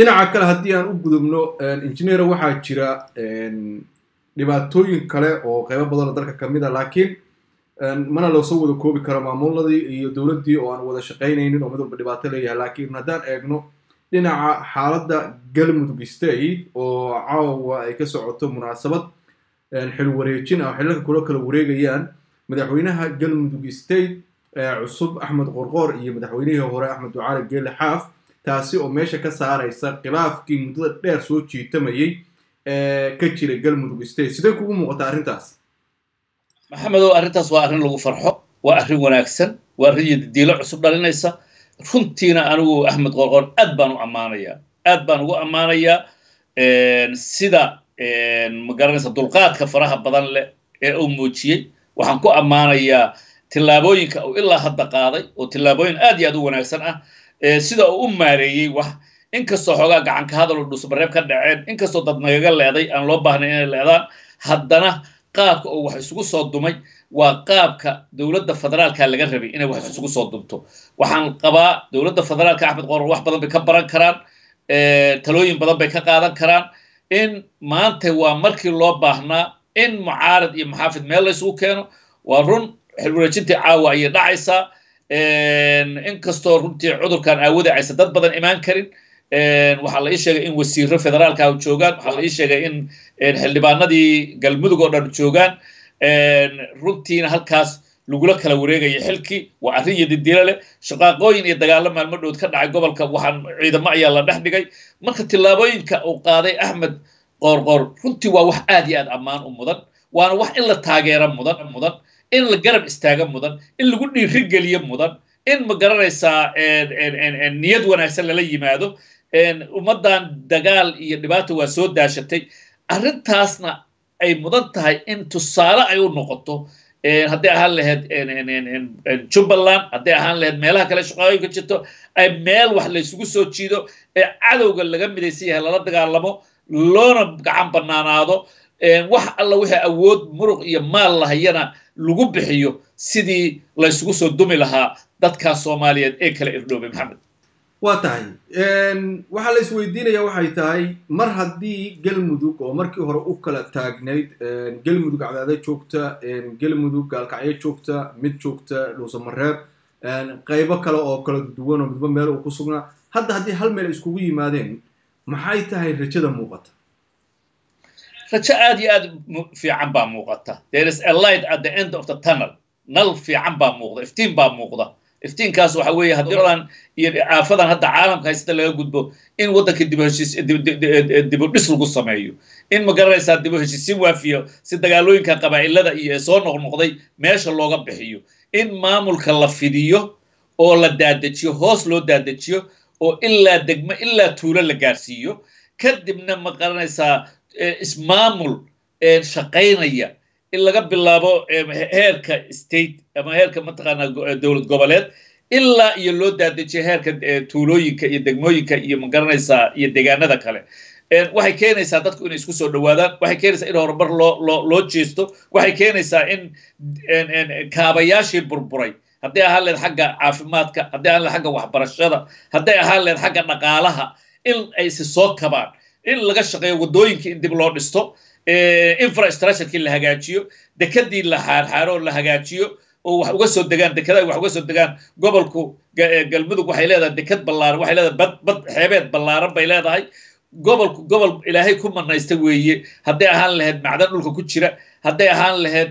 dhinaca kale haddii aan u gudubno engineer waxaa jira dhibaatooyin kale oo qaybo badan oo dalka ka mid a laakiin mana loo soo wada koobi karo maamuladii iyo dowladdii oo aan wada shaqaynaynin oo mid walba dhibaato leeyahay. Laakiin haddaan eegno dhinaca xaaladda galmudug state oo caawa ay ka socoto munaasabad xil wareejin ah xilalka kula kala wareegayaan madaxweynaha galmudug state cusub axmed qorqoor iyo madaxweynihii hore axmed ducaali geele xaaf taasi oo meesha ka saaraysa khilaafkii muddada dheer soo jiitamayay ee ka jira galmudug state sidee kugu muuqataa arrintaas? Maxamedow arrintaas waa arrin lagu farxo waa arrin wanaagsan waa arrin yadidiilo cusub dhalinaysa. Runtiina anigu axmed qorqoor aad baan u ammaanayaa aad baan ugu ammaanayaa sida magaranaysa dulqaadka faraha badan leh ee uu muujiyey. Waxaan ku ammaanayaa tillaabooyinka uu ilaa hadda qaaday oo tillaabooyin aad iyo aad u wanaagsan ah sida uu u maareeyey wax inkastoo xoogaa gacanka hadal oo dhuusbareeb ka dhaceen inkastoo dad nagaga leeday aan loo baahnayn inay leedaan haddana qaabka oo wax isugu soo dumay waa qaabka dowladda federaalka laga rabay inay wax isugu soo dumto. Waxaan qabaa dowladda federaalka axmed qorar wax badan bay ka baran karaan talooyin badan bay ka qaadan karaan in maanta waa markii loo baahnaa in mucaarad iyo maxaafid meel la isugu keeno waa run xilwareejintii caawa ayay dhacaysaa inkastoo runtii cudurkan aawada aysan dad badan imaan karin. Waxaa la ii sheegay in wasiiro federaalka joogaan. Waxaa la ii sheegay in xildhibaanadii galmudug oo dhan joogaan. Runtiina halkaas lagula kala wareegaya xilkii waa arrin yadidiilo leh shaqaaqooyin iyo dagaallo maalmo dhowd ka dhacay gobolka. Waxaan ciidamo ayaa la dhex dhigay. Marka tillaabooyinka uu qaaday axmed qoorqoor runtii waa wax aad iyo aad ammaan u mudan. Waana wax in la taageero mudan mudan in la garab istaaga mudan in lagu dhiirigeliyo mudan in ma garanaysaa niyad wanaagsan lala yimaado? Ummaddan dagaal iyo dhibaato waa soo daashatay. Arrintaasna ay mudan tahay in tusaale ay u noqoto. Hadday ahaan lahayd jubbaland hadday ahaan lahayd meelaha kale shaqooyinka jirto ay meel wax laysugu soo jiido ee cadowga laga midaysan yahay lala dagaalamo loona gacan bannaanaado wax alla wixii awood muruq iyo maal lahayana lagu bixiyo sidii laysugu soo dumi lahaa dadkaas soomaaliyeed ee kala irdhoobay maxamed. Waa tahay. Waxaa la isweydiinaya waxay tahay mar haddii galmudug oo markii hore u kala taagnayd galmudug cadaado joogta galmudug gaalkacyo joogta mid joogta dhuusamareeb qaybo kale oo kala duwan oo midba meel uu ku sugnaa. Hadda haddii hal meel iskugu yimaadeen maxay tahay rajada muuqata rajo aad iyo aad fiican baa muuqata. There is a light at the end of the tunnel. Nal fiican baa muuqda iftiin baa muuqda. Iftiinkaas waxa weeye haddiidan iyo aafadan hadda caalamka haysata laga gudbo in waddanka dib heshiis dib u dhis lagu sameeyo. In ma garanaysaa dib u heshiisiin waafiyo si dagaalooyinka qabaa'ilada iyo ee soo noqnoqday meesha looga bixiyo. In maamulka la fidiyo oo la daadejiyo hoos loo daadejiyo oo ilaa degmo ilaa tuulo la gaarsiiyo kadibna ma garanaysaa ismaamul shaqaynaya in laga bilaabo heerka state ama heerka mataqaanaa dowlad goboleed ilaa iyo loo daadejiyo heerka tuulooyinka iyo degmooyinka iyo ma garanaysaa iyo deegaanada kale. Waxay keenaysaa dadku inay isku soo dhowaadaan waxay keenaysaa in horumar loo loo jeesto waxay keenaysaa in kaabayaashii burburay. Hadday ahaan lehed xagga caafimaadka hadday ahaan lehed xagga waxbarashada hadday ahaan lehed xagga dhaqaalaha in ay si soo kabaan in laga shaqeeyo waddooyinkii in dib loo dhisto infrastructurekii la hagaajiyo dekadii la xaarxaaro la hagaajiyo oo wax uga soo degaan dekada wax uga soo degaan gobolku galmudug waxay leedahay dekad ballaaran waxay leedahay bad bad xeebeed ballaaran bay leedahay. Gobolku gobol ilaahay ku manaysta weeye. Hadday ahaan lahayd macdan dhulka ku jira hadday ahaan lahayd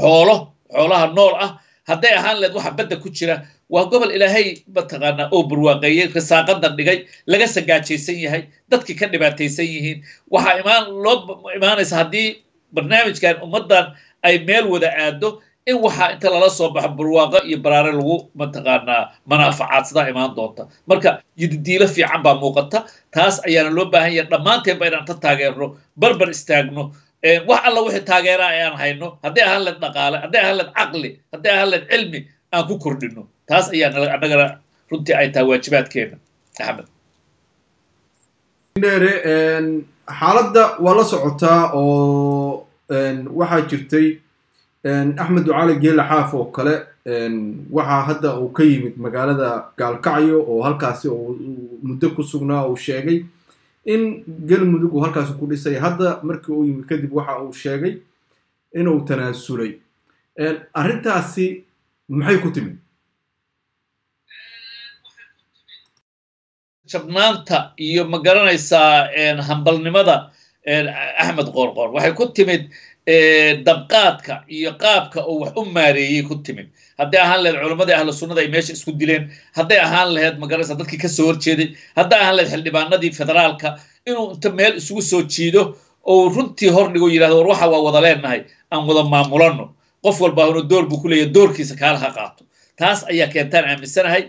xoolo xoolaha nool ah hadday ahaan lahayd waxa badda ku jira waa gobol ilaahay mataqaanaa oo barwaaqeeyey risaaqadan dhigay laga sagaajaysan yahay dadkii ka dhibaataysan yihiin. Waxaa imaan loo imaanaysa haddii barnaamijkan ummaddan ay meel wada aado in waxaa inta lala soo baxo barwaaqo iyo baraare lagu mataqaanaa manaafacaadsadaa imaan doonta. Marka yididiilo fiican baa muuqata taas ayaana loo baahan yahay. Dhammaanteenba inaan ta taageerno barbar istaagno wax alla wixii taageeraa ayaan hayno hadday ahaan leed dhaqaale hadday ahaan leed caqli hadday ahaan leed cilmi aan ku kordhino taas ayaa annagana runtii ay tahay waajibaadkeena axmed. Dheere xaaladda waa la socotaa oo waxaa jirtay axmed ducaali geela xaaf oo kale waxaa hadda uu ka yimid magaalada gaalkacyo oo halkaasi uu muddo ku sugnaa uu sheegay in galmudug uu halkaasi ku dhisay. Hadda markii uu yimid kadib waxa uu sheegay inuu tanaasulay. Arrintaasi maxay ku timid? Jabnaanta iyo ma garanaysaa hambalnimada axmed qoorqoor waxay ku timid dabqaadka iyo qaabka uu wax u maareeyey ku timid. Hadday ahaan lahayd culammadii ahlu sunnada ay meesha isku dileen hadday ahaan lahayd magaranaysa dadkii ka soo horjeeday hadday ahaan lahayd xildhibaanadii federaalka inuu inta meel isugu soo jiido oo runtii hordhigo yidhahdo war waxa waa wada leenahay aan wada maamulano qof walba huna door buu ku leeyahay doorkiisa kaala ha qaato. Taas ayaa keentaan aaminsanahay.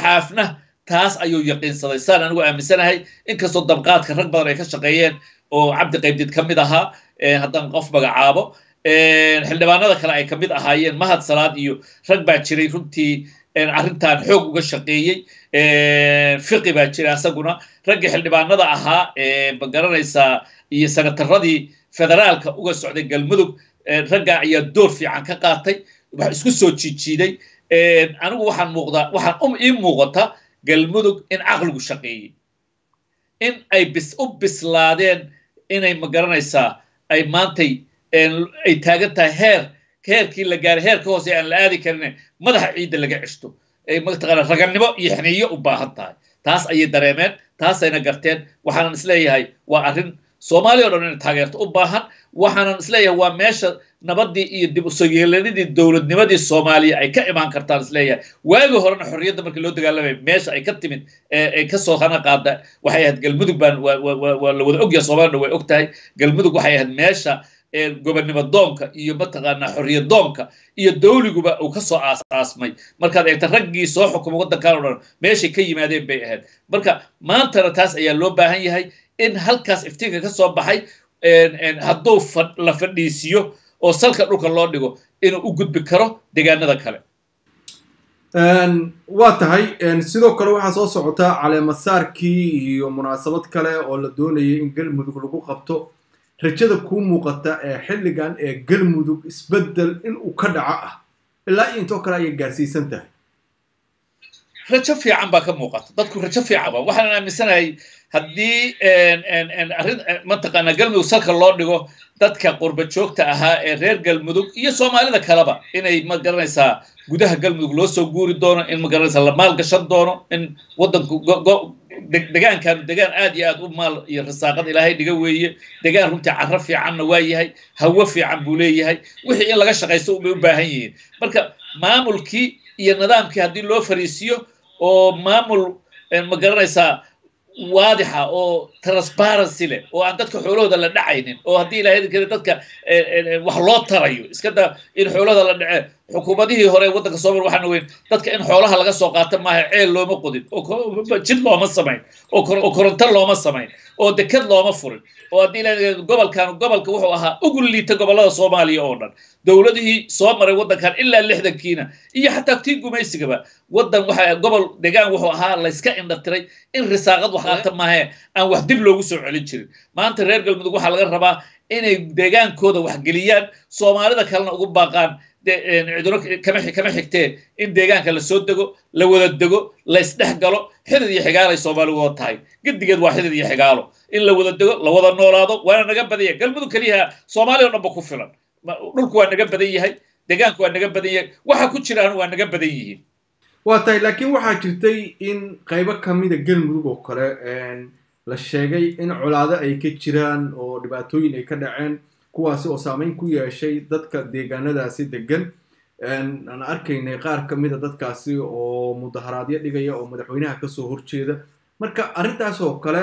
Xaafna taas ayuu yaqiinsaday. Saan anigu aaminsanahay inkastoo dabqaadka rag badan ay ka shaqeeyeen oo cabdi qaybdid ka mid ahaa haddaan qof magacaabo xildhibaanada kale ay ka mid ahaayeen mahad salaad iyo rag baa jiray runtii arrintan xoog uga shaqeeyey fiqi baa jira asaguna. Raggii xildhibaanada ahaa ma garanaysaa iyo sanataradii federaalka uga socday galmudug raggaa ayaa door fiican ka qaatay wax isku soo jiijiiday. Anigu waxaan muuqdaa waxaan ii muuqata galmudug in caqligu shaqeeyey. In ay bis u bislaadeen inay ma garanaysaa ay maantay ay taagan tahay heer heerkii la gaaray heer ka hoose aan la aadi karin madaxa ciidda laga ceshto. Ay mataqaana ragannimo iyo xiniyo u baahan tahay. Taas ayay dareemeen taasayna garteen. Waxaanan is leeyahay waa arrin soomaaliya o dhan inay taageerto. U baahan waxaanan is leeyahay waa meesha nabadii iyo dib u soo yeelanidii dowladnimadii soomaaliya ay ka imaan kartaan is leeyahay waagii horena xorriyadda markii loo dagaalamay meesha ay ka timid ay ka soo hana qaada waxay ahayd galmudug baan waa la wada ogyaha soomaaliyana way og tahay galmudug waxay ahayd meesha gobonnimo doonka iyo mataqaanaa xorriyad doonka iyo dawliguba uu ka soo aas-aasmay. Markaad eegta raggii soo xukuma waddankan o dhan meeshay ka yimaadeen bay ahayd. Marka maantana taas ayaa loo baahan yahay in halkaas iftiinka ka soo baxay hadduu la fadhiisiyo oo salka dhulka loo dhigo inuu u gudbi karo deegaanada kale. Waa tahay. Sidoo kale waxaa soo socotaa caleemasaarkii iyo munaasabad kale oo la doonayay in galmudug lagu qabto rajada kuu muuqata ee xilligan ee galmudug isbeddel in uu ka dhaco ah. Ilaa iyo intoo kale ayay gaarsiisan tahay. Rajo fiican baa ka muuqata. Dadku rajo fiican ba waxaan aaminsanahay haddii arrin mataqaana galmudug salka loo dhigo dadka qurba joogta ahaa ee reer galmudug iyo soomaalida kaleba inay ma garanaysaa gudaha galmudug loo soo guuri doono in ma garanaysaa la maal gashan doono in waddanku degaankaanu degaan aad iyo aad u maal iyo rasaaqad ilaahay dhiga weeye. Degaan runtii carro fiicanna waa yahay hawo fiican buu leeyahay. Wixii in laga shaqaysto ubay u baahan yihiin. Marka maamulkii iyo nidaamkii haddii loo fariisiyo oo maamul ma garanaysaa waadixa oo transparency leh oo aan dadka xoolahooda la dhacaynin oo haddii ilahay dadka wax loo tarayo iska da in xoolahooda la dhace xukuumadihii hore waddanka soomaliya waxaan ogeyn dadka in xoolaha laga soo qaato maaha ceel looma qodin oo jid looma samayn oo koronto looma samayn oo deked looma furin oo haddii ilahay gobolkan gobolka wuxuu ahaa ugu liita gobollada soomaaliya oo dhan. Dowladihii soo maray waddankan ilaa lixdankiina iyo xataa tii gumaysigaba waddan waxa gobol degaan wuxuu ahaa layska indhatiray in risaaqad wax qaata maahe aan wax dib loogu soo celin jirin. Maanta reer galmudug waxaa laga rabaa inay deegaankooda waxgeliyaan soomaalida kalena ugu baaqaan cidino kama xigtee in deegaanka la soo dego la wada dego laysdhex galo xidid iyo xigaalay soomaaligu oo tahay. Gedigeed waa xidid iyo xigaalo. In la wada dego la wada noolaado waana naga badan yahay galmudug keliyaha soomaaliya o dhan ba ku filan. Dhulku waa naga badan yahay deegaanku waa naga badan yahay waxa ku jiraan waa naga badan yihiin. Waa tahay laakiin waxaa jirtay in qaybo kamida galmudug oo kale la sheegay in colaado ay ka jiraan oo dhibaatooyin ay ka dhaceen kuwaasi oo saameyn ku yeeshay dadka deegaanadaasi degan aan arkaynay qaar ka mida dadkaasi oo mudaharaadyo dhigaya oo madaxweynaha ka soo horjeeda. Marka arrintaas oo kale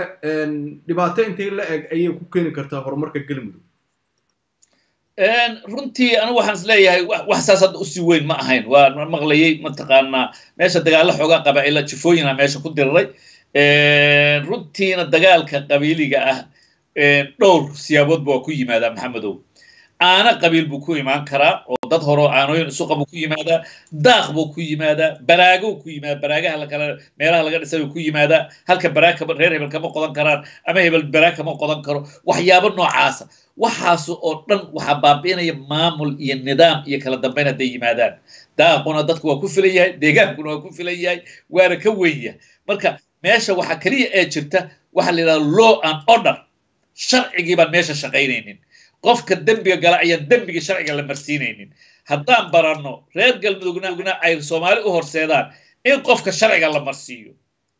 dhibaato intay la eg ayay ku keeni kartaa horumarka galmudug? Runtii anigu waxaan is leeyahay wax saas hadda u sii weyn ma ahayn. Waa maqlayay mataqaanaa meesha dagaalo xoogaa qabaa'ila jifooyina meesha ku diriray runtiina dagaalka qabiiliga ah dhowr siyaaboodba waa ku yimaadaa maxamedow. Aana qabiil buu ku imaan karaa oo dad hore aanooyin isuqa buu ku yimaadaa daaq buu ku yimaadaa baraago ku yimaada baraagaha lakala meelaha laga dhisay ku yimaadaa halka baraag reer hebel kama qodan karaan ama hebel baraag kama qodan karo. Waxyaabo noocaasa. Waxaas oo dhan waxaa baabi'inaya maamul iyo nidaam iyo kala dambayn hadday yimaadaan. Daaquna dadku waa ku filan yahay deegaankuna waa ku filan yahay waana ka weyn yahay. Marka meesha waxa keliya ee jirta waxa la yidhahda law and order. Sharcigii baan meesha shaqaynaynin. Qofka dembiga gala ayaan dembigii sharciga la marsiinaynin. Haddaan baranno reer galmudugna ay soomaali u horseedaan in qofka sharciga la marsiiyo.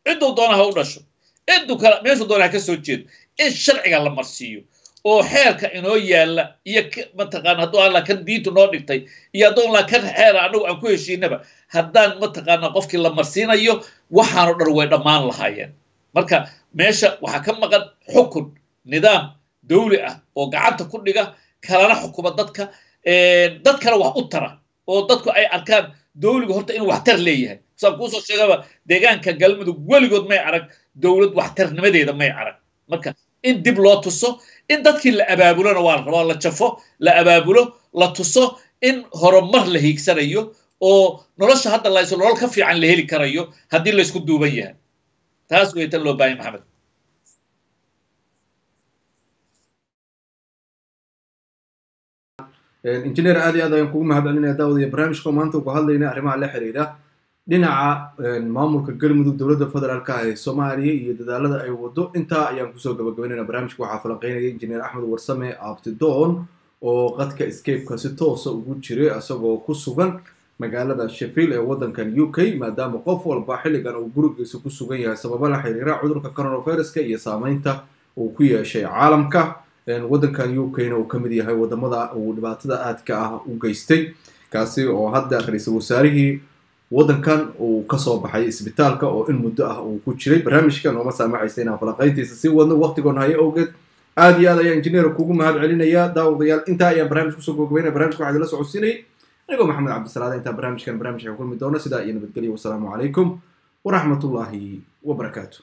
Cidduu doona ha u dhasho cidduu kala meeshuu doona ha ka soo jeedo in sharciga la marsiiyo. Oo xeerka inoo yaalla iyo mataqaana hadduu alla kan diintu noo dhigtay iyo hadduu alla kan xeera annagu aan ku heshiinaba haddaan mataqaana qofkii la marsiinayo waxaanoo dhan way dhammaan lahaayeen. Marka meesha waxaa ka maqan xukun nidaam dawli ah oo gacanta ku dhiga kalana xukuma dadka dadkana wax u tara oo dadku ay arkaan dawligu horta inuu waxtar leeyahay. Saan kuusoo sheegaba deegaanka galmudug weligood may arag dowlad waxtarnimadeeda may arag. Marka in dib loo tuso in dadkii la abaabulona waa la rabaa la jafo la abaabulo la tuso in horumar la hiigsanayo oo nolosha hadda layso nolol ka fiican la heli karayo haddii laysku duuban yahay. Taas wey tan loo baahanya maxamed. Injineer aad iyo aad ayaan kugu mahad celinaya daawadiyo barnaamijka. Maanta ugu hadlayna arrimaha la xiriira dhinaca maamulka galmudug dowladda federaalka ah ee soomaaliya iyo dadaalada ay wado. Intaa ayaan ku soo gabagabaynayna barnaamijka. Waxaa falanqeynaya injineer axmed warsame abtidoon oo qadka escapeka si toosa ugu jiray isagoo ku sugan magaalada sheffield ee waddankan u k maadaama qof walba xilligan uu gurigiisa ku sugan yahay sababo la xiriira cudurka coronaviruska iyo saameynta uu ku yeeshay caalamka. Waddankan u k-na uu ka mid yahay waddamada uu dhibaatada aadka ah u geystay kaasi oo hadda ra'iisul wasaarihii waddankan uu ka soo baxay isbitaalka oo in muddo ah uu ku jiray. Barnaamijka nooma saamaxaysa inaan falanqayntiisa sii wadno waqtigoon hayo awgeed. Aad iyo aad ayaa injineer kugu mahad celinaya daawadayaal intaa ayaan barnaamij ku soo gogobeyna barnamijka waxaa idinla socodsiinayay anigoo maxamed cabdisalaada intaa barnaamijkan barnaamijka kulmi doona sidaa iyo nabadgelyo wasalaamu calaykum waraxmatullaahi wabarakaatu